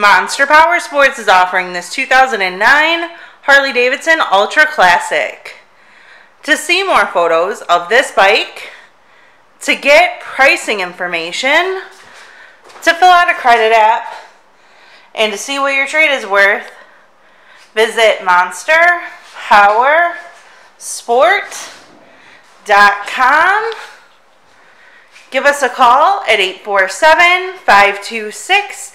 Monster Power Sports is offering this 2009 Harley Davidson Ultra Classic. To see more photos of this bike, to get pricing information, to fill out a credit app, and to see what your trade is worth, visit monsterpowersport.com. Give us a call at 847 526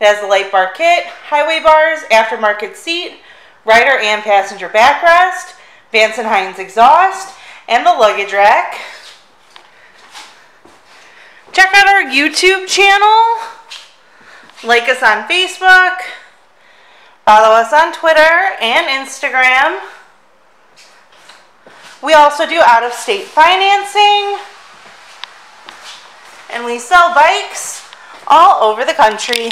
It has the light bar kit, highway bars, aftermarket seat, rider and passenger backrest, Vance and Hines exhaust, and the luggage rack. Check out our YouTube channel. Like us on Facebook. Follow us on Twitter and Instagram. We also do out of state financing. And we sell bikes all over the country.